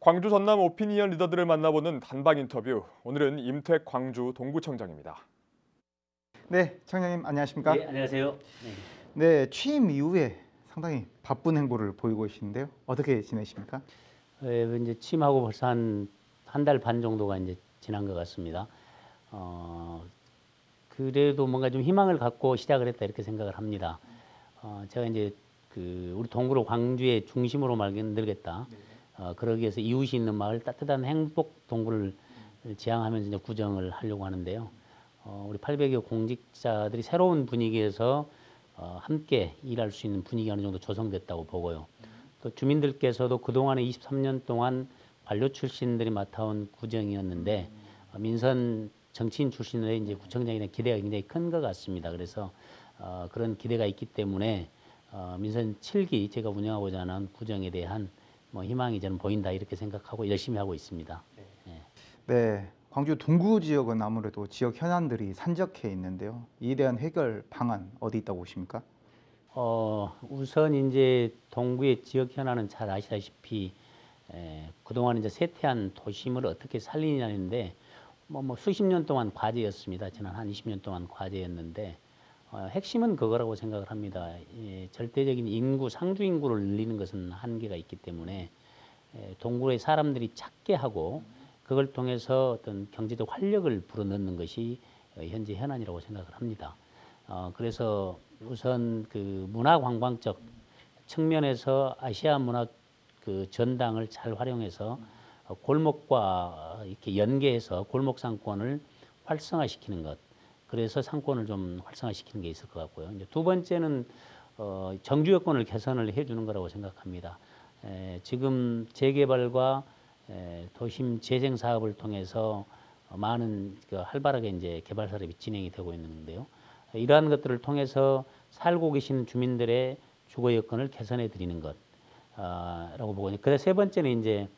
광주 전남 오피니언 리더들을 만나보는 단박 인터뷰. 오늘은 임택 광주 동구청장입니다. 네, 청장님 안녕하십니까? 네, 안녕하세요. 네. 네, 취임 이후에 상당히 바쁜 행보를 보이고 계시는데요. 어떻게 지내십니까? 네, 이제 취임하고 벌써 한 한 달 반 정도가 이제 지난 것 같습니다. 어, 그래도 뭔가 좀 희망을 갖고 시작을 했다 이렇게 생각을 합니다. 어, 제가 이제 그 우리 동구를 광주의 중심으로 만들겠다. 어, 그러기 위해서 이웃이 있는 마을 따뜻한 행복 동구를 지향하면서 이제 구정을 하려고 하는데요. 어, 우리 800여 공직자들이 새로운 분위기에서 어, 함께 일할 수 있는 분위기 어느 정도 조성됐다고 보고요. 또 주민들께서도 그동안에 23년 동안 관료 출신들이 맡아온 구정이었는데 어, 민선 정치인 출신의 이제 구청장에 대한 기대가 굉장히 큰 것 같습니다. 그래서 어, 그런 기대가 있기 때문에 어, 민선 7기 제가 운영하고자 하는 구정에 대한 뭐 희망이 저는 보인다 이렇게 생각하고 열심히 하고 있습니다. 예. 네, 광주 동구 지역은 아무래도 지역 현안들이 산적해 있는데요. 이에 대한 해결 방안 어디 있다고 보십니까? 어, 우선 이제 동구의 지역 현안은 잘 아시다시피 에, 그동안 이제 쇠퇴한 도심을 어떻게 살리냐는데 뭐, 뭐 수십 년 동안 과제였습니다. 지난 한 20년 동안 과제였는데 어, 핵심은 그거라고 생각을 합니다. 예, 절대적인 인구, 상주 인구를 늘리는 것은 한계가 있기 때문에 에, 동구의 사람들이 찾게 하고 그걸 통해서 어떤 경제적 활력을 불어넣는 것이 어, 현재 현안이라고 생각을 합니다. 어, 그래서 우선 그 문화 관광적 측면에서 아시아 문화 그 전당을 잘 활용해서 어, 골목과 이렇게 연계해서 골목 상권을 활성화시키는 것. 그래서 상권을 좀 활성화시키는 게 있을 것 같고요. 이제 두 번째는 어, 정주 여건을 개선을 해주는 거라고 생각합니다. 에, 지금 재개발과 에, 도심 재생 사업을 통해서 어, 많은 그 활발하게 이제 개발 사업이 진행이 되고 있는데요. 이러한 것들을 통해서 살고 계신 주민들의 주거 여건을 개선해 드리는 것라고 보고 그다음 세 번째는 이제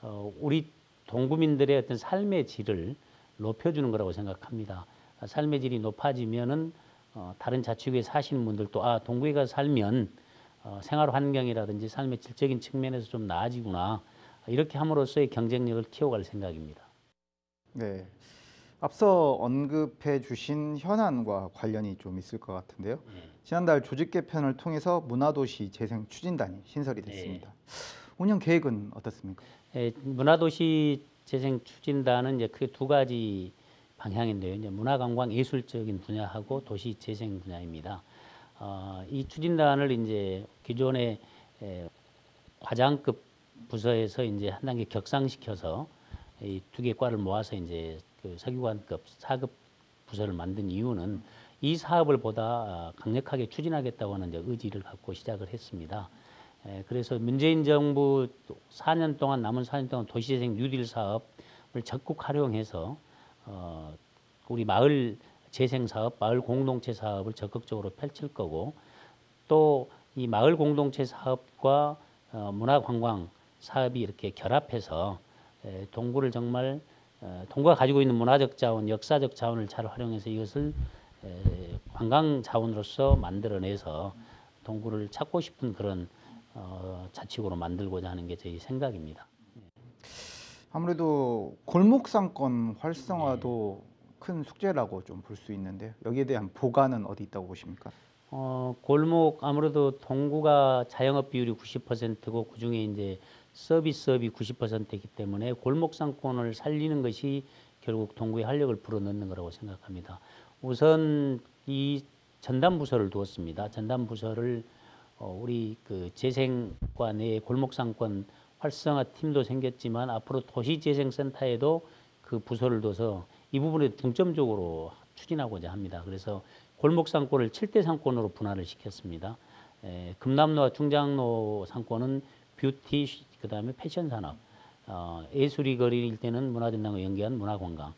어, 우리 동구민들의 어떤 삶의 질을 높여주는 거라고 생각합니다. 삶의 질이 높아지면은 어, 다른 자치구에 사시는 분들도 아 동구에 가서 살면 어, 생활 환경이라든지 삶의 질적인 측면에서 좀 나아지구나 이렇게 함으로써의 경쟁력을 키워갈 생각입니다. 네. 앞서 언급해 주신 현안과 관련이 좀 있을 것 같은데요. 네. 지난달 조직 개편을 통해서 문화도시 재생 추진단이 신설이 됐습니다. 운영 계획은 어떻습니까? 예, 문화도시 재생 추진단은 이제 크게 두 가지 방향인데요. 이제 문화관광 예술적인 분야하고 도시 재생 분야입니다. 어, 이 추진단을 이제 기존의 에, 과장급 부서에서 이제 한 단계 격상시켜서 이 두 개 과를 모아서 이제 그 서기관급 사급 부서를 만든 이유는 이 사업을 보다 강력하게 추진하겠다고 하는 이제 의지를 갖고 시작을 했습니다. 에, 그래서 문재인 정부 4년 동안 남은 4년 동안 도시재생 뉴딜 사업을 적극 활용해서 어, 우리 마을 재생 사업, 마을 공동체 사업을 적극적으로 펼칠 거고 또 이 마을 공동체 사업과 어, 문화 관광 사업이 이렇게 결합해서 에, 동구를 정말 어, 동구가 가지고 있는 문화적 자원, 역사적 자원을 잘 활용해서 이것을 에, 관광 자원으로서 만들어내서 동구를 찾고 싶은 그런 어, 자치구로 만들고자 하는 게 저희 생각입니다. 아무래도 골목 상권 활성화도 큰 숙제라고 좀 볼 수 있는데 여기에 대한 보관은 어디 있다고 보십니까? 어, 골목 아무래도 동구가 자영업 비율이 90%고 그 중에 이제 서비스업이 90%이기 때문에 골목 상권을 살리는 것이 결국 동구의 활력을 불어넣는 거라고 생각합니다. 우선 이 전담 부서를 두었습니다. 전담 부서를 어, 우리 그 재생과 내 골목 상권 활성화 팀도 생겼지만 앞으로 도시재생센터에도 그 부서를 둬서 이 부분에 중점적으로 추진하고자 합니다. 그래서 골목 상권을 7대 상권으로 분할을 시켰습니다. 에, 금남로와 중장로 상권은 뷰티, 그다음에 패션 산업, 어, 예술이 거리일 때는 문화전당과 연계한 문화관광,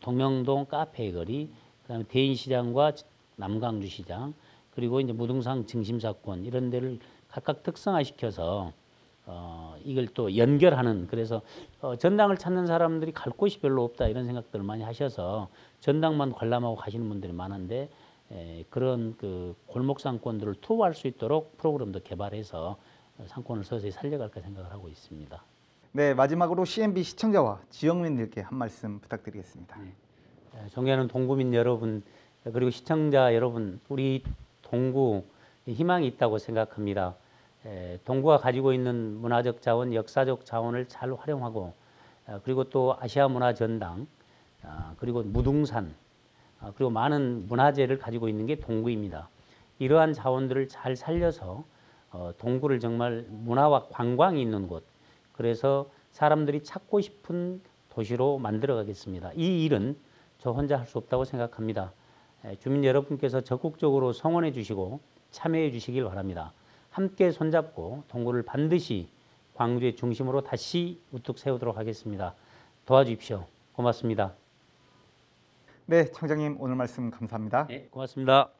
동명동 카페 거리, 그다음에 대인시장과 남강주 시장, 그리고 이제 무등산 증심사건 이런 데를 각각 특성화시켜서 어, 이걸 또 연결하는 그래서 어, 전당을 찾는 사람들이 갈 곳이 별로 없다 이런 생각들을 많이 하셔서 전당만 관람하고 가시는 분들이 많은데 에, 그런 그 골목 상권들을 투어할 수 있도록 프로그램도 개발해서 상권을 서서히 살려갈까 생각을 하고 있습니다. 네, 마지막으로 CNB 시청자와 지역민들께 한 말씀 부탁드리겠습니다. 예, 존경하는 동구민 여러분 그리고 시청자 여러분, 우리 동구 희망이 있다고 생각합니다. 에, 동구가 가지고 있는 문화적 자원, 역사적 자원을 잘 활용하고 어, 그리고 또 아시아 문화 전당 아, 그리고 무등산 아, 그리고 많은 문화재를 가지고 있는 게 동구입니다. 이러한 자원들을 잘 살려서 어, 동구를 정말 문화와 관광이 있는 곳 그래서 사람들이 찾고 싶은 도시로 만들어 가겠습니다. 이 일은 저 혼자 할 수 없다고 생각합니다. 에, 주민 여러분께서 적극적으로 성원해 주시고 참여해 주시길 바랍니다. 함께 손잡고 동구를 반드시 광주의 중심으로 다시 우뚝 세우도록 하겠습니다. 도와주십시오. 고맙습니다. 네, 청장님 오늘 말씀 감사합니다. 네, 고맙습니다.